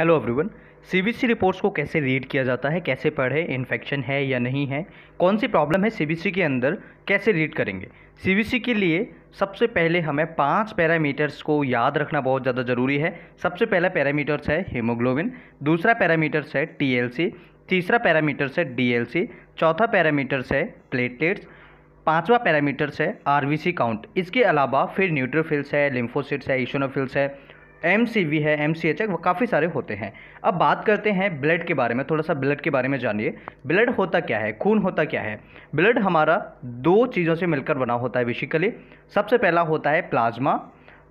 Hello everyone CBC reports को कैसे read किया जाता है, कैसे पढ़े इन्फेक्शन है या नहीं है, कौन सी प्रॉब्लम है सीबीसी के अंदर, कैसे रीड करेंगे? सीबीसी के लिए सबसे पहले हमें पाँच पैरामीटर्स को याद रखना बहुत ज़्यादा ज़रूरी है। सबसे पहला पैरामीटर्स है हीमोग्लोबिन दूसरा पैरामीटर्स है टीएलसी तीसरा पैरामीटर्स है डीएलसी चौथा पैरामीटर्स है प्लेटलेट्स पांचवा पैरामीटर्स है आरबीसी काउंट इसके अलावा फिर न्यूट्रोफिल्स है लिम्फोसिट्स है इशोनोफिल्स है एम सी वी है एम सी एच है वो काफ़ी सारे होते हैं। अब बात करते हैं ब्लड के बारे में, थोड़ा सा ब्लड के बारे में जानिए। ब्लड होता क्या है? खून होता क्या है? ब्लड हमारा दो चीज़ों से मिलकर बना होता है बेसिकली सबसे पहला होता है प्लाज्मा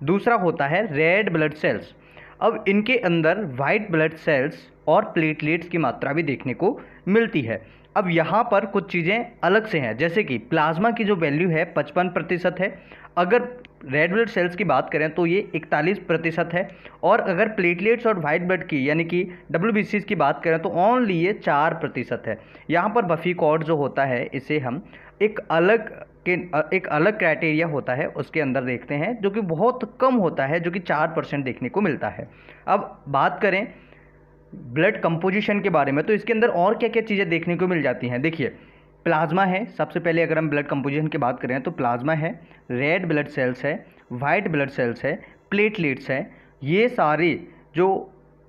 दूसरा होता है रेड ब्लड सेल्स अब इनके अंदर वाइट ब्लड सेल्स और प्लेटलेट्स की मात्रा भी देखने को मिलती है। अब यहाँ पर कुछ चीज़ें अलग से हैं, जैसे कि प्लाज्मा की जो वैल्यू है, पचपन प्रतिशत है। अगर रेड ब्लड सेल्स की बात करें तो ये इकतालीस प्रतिशत है। और अगर प्लेटलेट्स और वाइट ब्लड की, यानी कि डब्ल्यू की बात करें तो ओनली ये चार प्रतिशत है। यहाँ पर बफी कॉड जो होता है, इसे हम एक अलग के, एक अलग क्राइटेरिया होता है, उसके अंदर देखते हैं, जो कि बहुत कम होता है, जो कि चार परसेंट देखने को मिलता है। अब बात करें ब्लड कंपोजिशन के बारे में तो इसके अंदर और क्या क्या चीज़ें देखने को मिल जाती हैं? देखिए प्लाज्मा है। सबसे पहले अगर हम ब्लड कंपोजिशन की बात करें तो प्लाज्मा है रेड ब्लड सेल्स है वाइट ब्लड सेल्स है प्लेटलेट्स है। ये सारे जो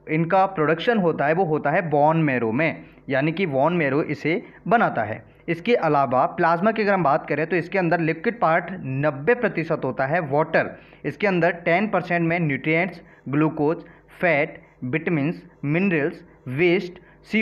इनका प्रोडक्शन होता है, वो होता है बॉन मेरो में, यानी कि वॉन मेरो इसे बनाता है। इसके अलावा प्लाज्मा की अगर हम बात करें तो इसके अंदर लिक्विड पार्ट 90 प्रतिशत होता है वाटर इसके अंदर 10 परसेंट में nutrients glucose fat vitamin minerals waste सी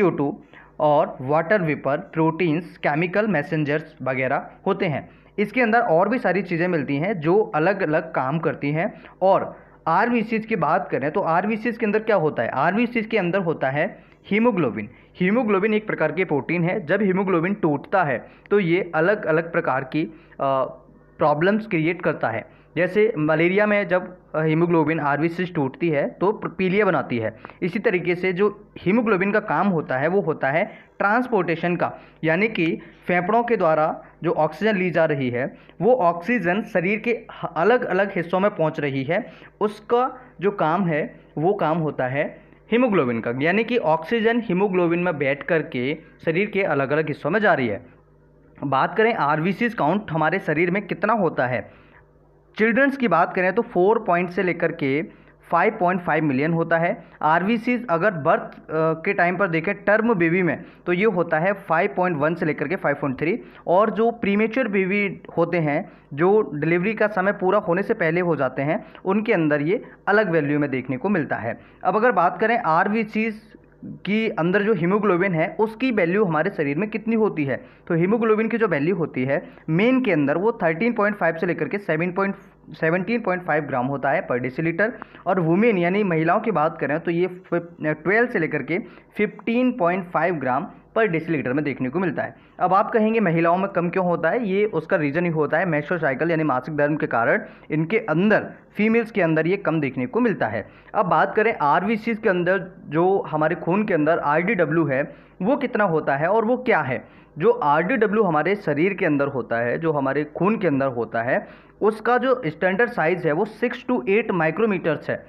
और water vapour proteins chemical messengers वगैरह होते हैं। इसके अंदर और भी सारी चीज़ें मिलती हैं जो अलग अलग काम करती हैं। और आर की बात करें तो आर के अंदर क्या होता है? आर के अंदर होता है हीमोग्लोबिन हीमोग्लोबिन एक प्रकार के प्रोटीन है। जब हीमोग्लोबिन टूटता है तो ये अलग अलग प्रकार की प्रॉब्लम्स क्रिएट करता है। जैसे मलेरिया में जब हीमोग्लोबिन आर टूटती है तो पीलिया बनाती है। इसी तरीके से जो हीमोग्लोबिन का काम होता है, वो होता है ट्रांसपोर्टेशन का। यानी कि फेफड़ों के द्वारा जो ऑक्सीजन ली जा रही है, वो ऑक्सीजन शरीर के अलग अलग हिस्सों में पहुँच रही है। उसका जो काम है, वो काम होता है हीमोग्लोबिन का। यानी कि ऑक्सीजन हीमोग्लोबिन में बैठ करके शरीर के अलग अलग हिस्सों में जा रही है। बात करें आर काउंट हमारे शरीर में कितना होता है चिल्ड्रंस की बात करें तो फोर पॉइंट से लेकर के 5.5 मिलियन होता है। आर अगर बर्थ के टाइम पर देखें, टर्म बेबी में तो ये होता है 5.1 से लेकर के 5.3 और जो प्रीमेच्योर बेबी होते हैं, जो डिलीवरी का समय पूरा होने से पहले हो जाते हैं, उनके अंदर ये अलग वैल्यू में देखने को मिलता है। अब अगर बात करें आर की अंदर जो हीमोग्लोबिन है, उसकी वैल्यू हमारे शरीर में कितनी होती है तो हीमोग्लोबिन की जो वैल्यू होती है, मेन के अंदर वो 13.5 से लेकर के 7. 17.5 ग्राम होता है पर डेसीलीटर और वुमेन यानी महिलाओं की बात करें तो ये 12 से लेकर के 15.5 ग्राम पर डेसीलीटर में देखने को मिलता है। अब आप कहेंगे, महिलाओं में कम क्यों होता है? ये उसका रीज़न ही होता है। मेशो साइकिल यानी मासिक धर्म के कारण इनके अंदर फीमेल्स के अंदर ये कम देखने को मिलता है। अब बात करें आर के अंदर, जो हमारे खून के अंदर आरडीडब्ल्यू है, वो कितना होता है और वो क्या है? जो आरडीडब्ल्यू हमारे शरीर के अंदर होता है, जो हमारे खून के अंदर होता है, उसका जो स्टैंडर्ड साइज़ है, वो सिक्स टू एट माइक्रोमीटर्स है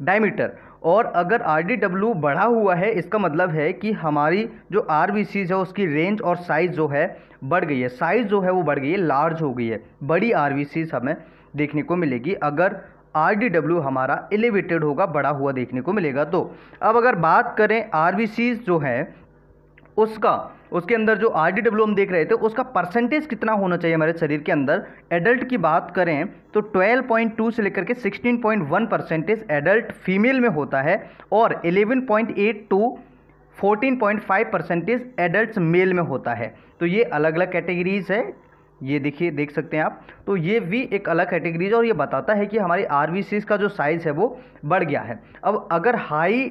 डायमीटर और अगर आर डी डब्ल्यू बढ़ा हुआ है, इसका मतलब है कि हमारी जो आर है, उसकी रेंज और साइज़ जो है बढ़ गई है। साइज़ जो है, वो बढ़ गई है लार्ज हो गई है। बड़ी आर हमें देखने को मिलेगी। अगर आर डी डब्ल्यू हमारा एलिवेटेड होगा, बढ़ा हुआ देखने को मिलेगा तो। अब अगर बात करें आर जो है उसका, उसके अंदर जो आर डी डब्ल्यू हम देख रहे थे, उसका परसेंटेज कितना होना चाहिए हमारे शरीर के अंदर? एडल्ट की बात करें तो 12.2 से लेकर के 16.1 परसेंटेज एडल्ट फीमेल में होता है और 11.8 टू 14.5 परसेंटेज एडल्ट मेल में होता है। तो ये अलग अलग कैटेगरीज है। ये देखिए, देख सकते हैं आप। तो ये भी एक अलग कैटेगरीज और ये बताता है कि हमारी आर का जो साइज़ है वो बढ़ गया है। अब अगर हाई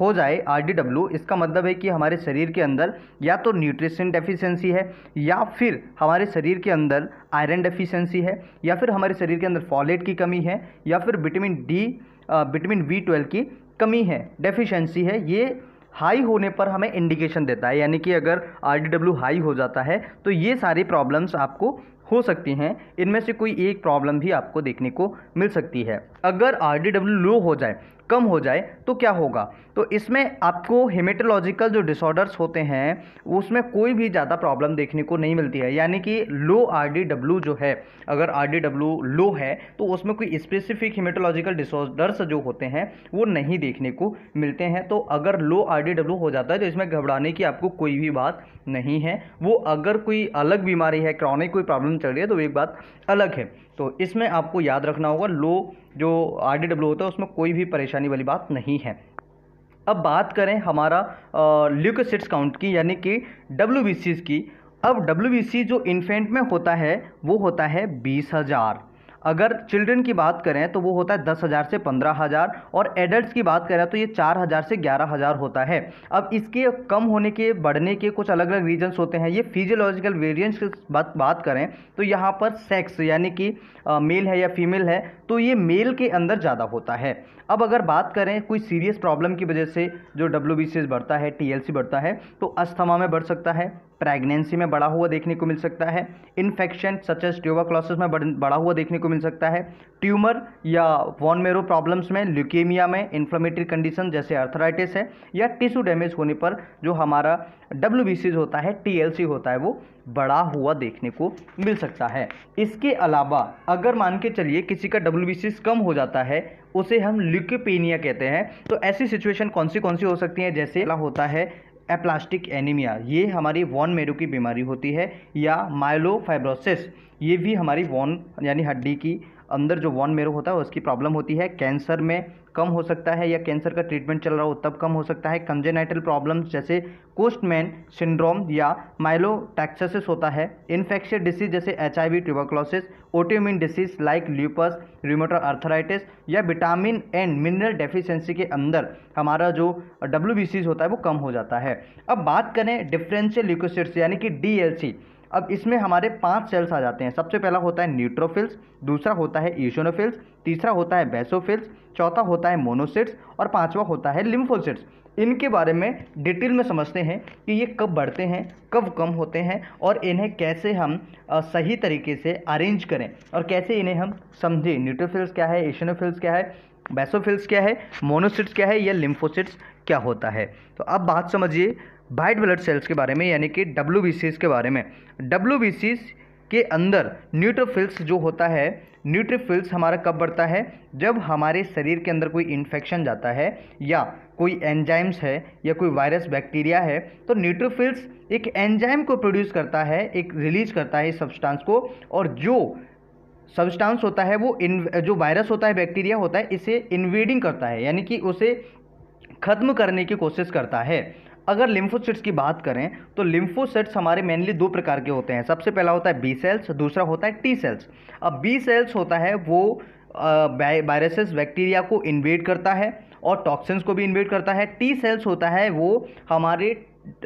हो जाए आरडीडब्ल्यू इसका मतलब है कि हमारे शरीर के अंदर या तो न्यूट्रिशन डेफिशिएंसी है, या फिर हमारे शरीर के अंदर आयरन डेफिशिएंसी है, या फिर हमारे शरीर के अंदर फॉलेट की कमी है, या फिर vitamin D vitamin B twelve की कमी है डेफिशिएंसी है, ये हाई होने पर हमें इंडिकेशन देता है, यानी कि अगर आरडीडब्ल्यू हाई हो जाता है तो ये सारी प्रॉब्लम्स आपको हो सकती हैं, इनमें से कोई एक प्रॉब्लम भी आपको देखने को मिल सकती है। अगर आरडीडब्ल्यू लो हो जाए कम हो जाए तो क्या होगा? तो इसमें आपको हेमेटोलॉजिकल जो डिसऑर्डर्स होते हैं उसमें कोई भी ज़्यादा प्रॉब्लम देखने को नहीं मिलती है। यानी कि लो आरडीडब्ल्यू जो है, अगर आरडीडब्ल्यू लो है तो उसमें कोई स्पेसिफिक हेमेटोलॉजिकल डिसऑर्डर्स जो होते हैं, वो नहीं देखने को मिलते हैं। तो अगर लो आर हो जाता है तो इसमें घबराने की आपको कोई भी बात नहीं है। वो अगर कोई अलग बीमारी है क्रॉनिक कोई प्रॉब्लम चल रही है तो एक बात अलग है। तो इसमें आपको याद रखना होगा, लो जो आर डी डब्ल्यू होता है, उसमें कोई भी परेशानी वाली बात नहीं है। अब बात करें हमारा ल्यूकोसिट्स काउंट की, यानी कि डब्ल्यूबीसी की। अब डब्ल्यू जो इन्फेंट में होता है, वो होता है बीस हज़ार। अगर चिल्ड्रन की बात करें तो वो होता है दस हज़ार से पंद्रह हज़ार और एडल्ट की बात करें तो ये चार हज़ार से ग्यारह हज़ार होता है। अब इसके कम होने के, बढ़ने के कुछ अलग अलग रीजन्स होते हैं। ये फिजियोलॉजिकल वेरियंस की बात बात करें तो यहाँ पर सेक्स यानी कि मेल है या फीमेल है तो ये मेल के अंदर ज़्यादा होता है। अब अगर बात करें कोई सीरियस प्रॉब्लम की वजह से जो डब्ल्यू बढ़ता है टीएलसी बढ़ता है तो अस्थमा में बढ़ सकता है। प्रेगनेंसी में बढ़ा हुआ देखने को मिल सकता है। इन्फेक्शन सच एज ट्यूबाक्लोसिस में बढ़ा हुआ देखने को मिल सकता है। ट्यूमर या वॉन मेरो प्रॉब्लम्स में ल्यूकेमिया में इन्फ्लेमेटरी कंडीशन जैसे अर्थराइटिस है या टिश्यू डैमेज होने पर जो हमारा डब्ल्यू होता है टीएलसी होता है, वो बड़ा हुआ देखने को मिल सकता है। इसके अलावा अगर मान के चलिए किसी का डब्ल्यू कम हो जाता है, उसे हम ल्यूकोपेनिया कहते हैं। तो ऐसी सिचुएशन कौन सी कौन सी हो सकती है? जैसे होता है एप्लास्टिक एनीमिया ये हमारी वॉन मेरो की बीमारी होती है, या माइलोफाइब्रोसिस ये भी हमारी वॉन यानी हड्डी की अंदर जो वॉन मेरो होता है, उसकी प्रॉब्लम होती है। कैंसर में कम हो सकता है या कैंसर का ट्रीटमेंट चल रहा हो, तब कम हो सकता है। कंजेनाइटल प्रॉब्लम्स जैसे कोस्टमैन सिंड्रोम या माइलोटैक्सिस होता है। इन्फेक्शन डिसीज जैसे H I V tuberculosis autoimmune disease like lupus rheumatoid arthritis या विटामिन एंड मिनरल डेफिशिएंसी के अंदर हमारा जो डब्ल्यू होता है, वो कम हो जाता है। अब बात करें डिफरेंशियल ल्यूकोसिट्स यानी कि डीएलसी अब इसमें हमारे पाँच सेल्स आ जाते हैं। सबसे पहला होता है न्यूट्रोफिल्स दूसरा होता है ईशोनोफिल्स तीसरा होता है बेसोफिल्स चौथा होता है मोनोसिट्स और पांचवा होता है लिम्फोसिट्स इनके बारे में डिटेल में समझते हैं कि ये कब बढ़ते हैं, कब कम होते हैं और इन्हें कैसे हम सही तरीके से अरेंज करें और कैसे इन्हें हम समझें। न्यूट्रोफिल्स क्या है एशनोफिल्स क्या है बेसोफिल्स क्या है मोनोसिट्स क्या है या लिम्फोसिट्स क्या होता है। तो अब बात समझिए वाइट ब्लड सेल्स के बारे में, यानी कि डब्ल्यू के बारे में। डब्ल्यू के अंदर न्यूट्रोफिल्स जो होता है न्यूट्रोफिल्स हमारा कब बढ़ता है? जब हमारे शरीर के अंदर कोई इन्फेक्शन जाता है, या कोई एंजाइम्स है, या कोई वायरस बैक्टीरिया है तो न्यूट्रोफिल्स एक एंजाइम को प्रोड्यूस करता है, एक रिलीज़ करता है इस सब्सटेंस को, और जो सब्सटेंस होता है, वो इन जो वायरस होता है बैक्टीरिया होता है, इसे इन्वेडिंग करता है, यानी कि उसे खत्म करने की कोशिश करता है। अगर लिम्फोसिट्स की बात करें तो लिम्फोसिट्स हमारे मेनली दो प्रकार के होते हैं। सबसे पहला होता है बी सेल्स दूसरा होता है टी सेल्स अब बी सेल्स होता है, वो वायरसेस बैक्टीरिया को इन्वेड करता है और टॉक्सिन्स को भी इन्वेड करता है। टी सेल्स होता है, वो हमारे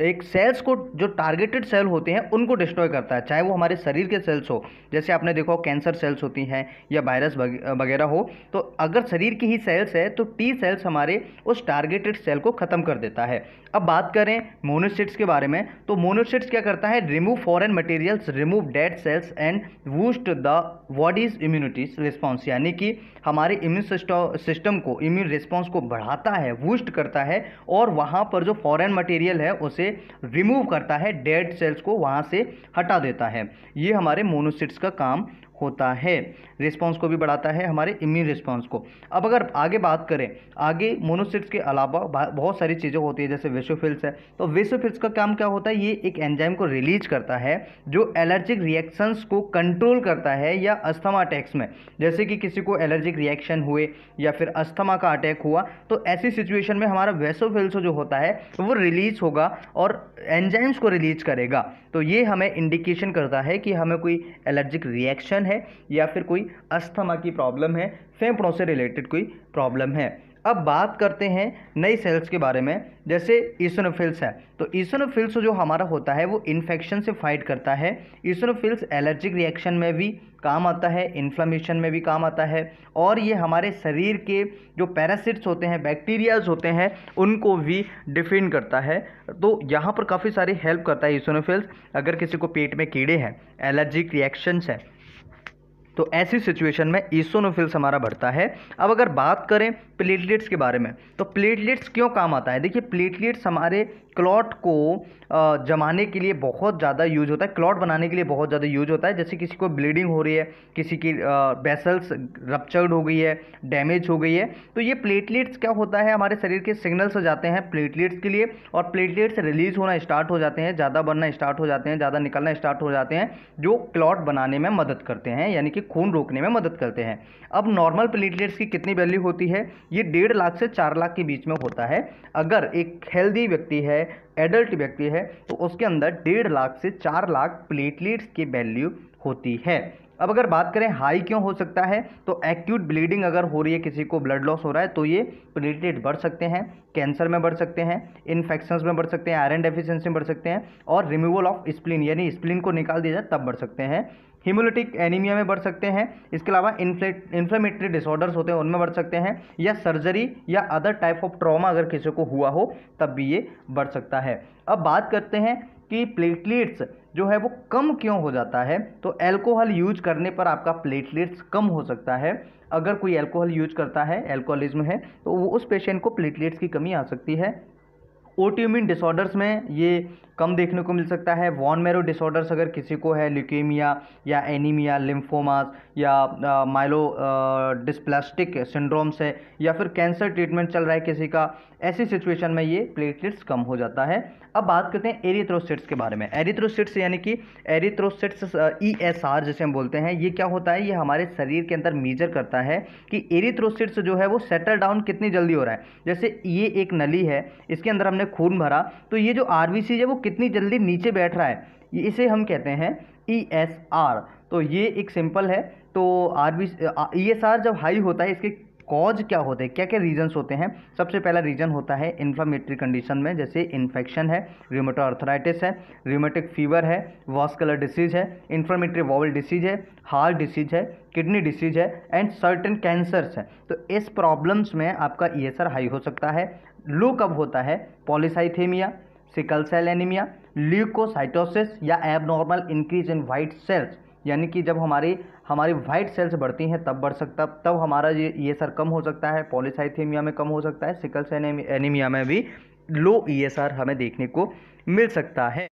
एक सेल्स को, जो टारगेटेड सेल होते हैं, उनको डिस्ट्रॉय करता है। चाहे वो हमारे शरीर के सेल्स हो, जैसे आपने देखा कैंसर सेल्स होती हैं या वायरस वगैरह हो तो अगर शरीर की ही सेल्स है तो टी सेल्स हमारे उस टारगेटेड सेल को ख़त्म कर देता है। अब बात करें मोनोसिट्स के बारे में तो मोनोसिट्स क्या करता है? Remove foreign materials remove dead cells and boost the body's immunity response यानी कि हमारे इम्यून सिस्टम को इम्यून रिस्पॉन्स को बढ़ाता है वूस्ट करता है और वहाँ पर जो फॉरेन मटेरियल है, उसे रिमूव करता है डेड सेल्स को वहाँ से हटा देता है। ये हमारे मोनोसिट्स का काम होता है। रिस्पांस को भी बढ़ाता है हमारे इम्यून रिस्पांस को। अब अगर आगे बात करें, आगे मोनोसिट्स के अलावा बहुत सारी चीज़ें होती है, जैसे वेसोफिल्स है। तो वेसोफिल्स का काम क्या होता है? ये एक एंजाइम को रिलीज़ करता है, जो एलर्जिक रिएक्शंस को कंट्रोल करता है या अस्थमा अटैक्स में। जैसे कि किसी को एलर्जिक रिएक्शन हुए या फिर अस्थमा का अटैक हुआ तो ऐसी सिचुएशन में हमारा वेसोफिल्स जो होता है, वो रिलीज़ होगा और एंजाइम्स को रिलीज़ करेगा। तो ये हमें इंडिकेशन करता है कि हमें कोई एलर्जिक रिएक्शन है या फिर कोई अस्थमा की प्रॉब्लम है, फेफड़ों से रिलेटेड कोई प्रॉब्लम है। अब बात करते हैं नई सेल्स के बारे में, जैसे ईसोनोफिल्स है। तो ईसोनोफिल्स जो हमारा होता है, वो इन्फेक्शन से फाइट करता है। ईसोनोफिल्स एलर्जिक रिएक्शन में भी काम आता है इन्फ्लामेशन में भी काम आता है। और ये हमारे शरीर के जो पैरासिट्स होते हैं बैक्टीरियाज होते हैं, उनको भी डिफेंड करता है। तो यहाँ पर काफ़ी सारी हेल्प करता है ईसोनोफिल्स अगर किसी को पेट में कीड़े हैं एलर्जिक रिएक्शंस हैं। तो ऐसी सिचुएशन में ईसोनोफिल्स हमारा बढ़ता है। अब अगर बात करें प्लेटलेट्स के बारे में तो प्लेटलेट्स क्यों काम आता है? देखिए प्लेटलेट्स हमारे क्लॉट को जमाने के लिए बहुत ज़्यादा यूज़ होता है। क्लॉट बनाने के लिए बहुत ज़्यादा यूज़ होता है। जैसे किसी को ब्लीडिंग हो रही है, किसी की वेसल्स रप्चर्ड हो गई है, डैमेज हो गई है तो ये प्लेटलेट्स क्या होता है, हमारे शरीर के सिग्नल्स जाते हैं प्लेटलेट्स के लिए और प्लेटलेट्स रिलीज़ होना स्टार्ट हो जाते हैं, ज़्यादा बनना स्टार्ट हो जाते हैं, ज़्यादा निकलना स्टार्ट हो जाते हैं, जो क्लॉट बनाने में मदद करते हैं, यानी कि खून रोकने में मदद करते हैं। अब नॉर्मल प्लेटलेट्स की कितनी वैल्यू होती है? ये डेढ़ लाख से चार लाख के बीच में होता है। अगर एक हेल्दी व्यक्ति है एडल्ट व्यक्ति है तो उसके अंदर डेढ़ लाख से चार लाख प्लेटलेट्स की वैल्यू होती है। अब अगर बात करें हाई क्यों हो सकता है तो एक्यूट ब्लीडिंग अगर हो रही है, किसी को ब्लड लॉस हो रहा है तो ये प्लेटलेट बढ़ सकते हैं कैंसर में बढ़ सकते हैं इन्फेक्शंस में बढ़ सकते हैं आयरन डेफिशिएंसी में बढ़ सकते हैं, और रिमूवल ऑफ़ स्प्लिन यानी स्प्लिन को निकाल दिया जाए, तब बढ़ सकते हैं। हीमोलिटिक एनीमिया में बढ़ सकते हैं। इसके अलावा इन्फ्लेमेटरी डिसऑर्डर्स होते हैं, उनमें बढ़ सकते हैं। या सर्जरी या अदर टाइप ऑफ़ ट्रॉमा अगर किसी को हुआ हो, तब भी ये बढ़ सकता है। अब बात करते हैं कि प्लेटलेट्स जो है वो कम क्यों हो जाता है? तो अल्कोहल यूज़ करने पर आपका प्लेटलेट्स कम हो सकता है। अगर कोई अल्कोहल यूज़ करता है एल्कोहलिज्म है तो वो उस पेशेंट को प्लेटलेट्स की कमी आ सकती है। ओटियोमिन डिसऑर्डर्स में ये कम देखने को मिल सकता है। वॉन मेरो डिसऑर्डर्स अगर किसी को है ल्यूकेमिया या एनीमिया लिम्फोमास या माइलो डिस्प्लास्टिक सिंड्रोम्स है या फिर कैंसर ट्रीटमेंट चल रहा है किसी का, ऐसी सिचुएशन में ये प्लेटलेट्स कम हो जाता है। अब बात करते हैं एरिथ्रोसिट्स के बारे में। एरिथ्रोसिट्स यानी कि एरिथ्रोसिट्स ई एस आर जैसे हम बोलते हैं, ये क्या होता है? ये हमारे शरीर के अंदर मेजर करता है कि एरिथ्रोसिट्स जो है वो सेटल डाउन कितनी जल्दी हो रहा है। जैसे ये एक नली है, इसके अंदर हमने खून भरा तो ये जो आर है वो कितनी जल्दी नीचे बैठ रहा है? इसे हम कहते हैं ई एस आर तो ये एक सिंपल है। तो R B E S R जब हाई होता है, इसके कॉज क्या होते हैं? क्या क्या रीजंस होते हैं? सबसे पहला रीजन होता है इन्फ्लामेटरी कंडीशन में, जैसे इन्फेक्शन है रिमोटो अर्थराइटिस है रिमोटिक फीवर है वॉस्कुलर डिसीज है इन्फ्लामेटरी वॉवल डिसीज है हार्ट डिसीज है किडनी डिसीज है एंड सर्टन कैंसर्स है। तो इस प्रॉब्लम्स में आपका ईएसआर हाई हो सकता है। लो कब होता है? Polycythaemia sickle cell anaemia leukocytosis या abnormal increase in white cells यानी कि जब हमारी हमारी वाइट सेल्स बढ़ती हैं, तब बढ़ सकता तब हमारा ये ये सर कम हो सकता है पॉलीसाइथेमिया में कम हो सकता है सिकल्स एनीमिया में भी लो ईएसआर हमें देखने को मिल सकता है।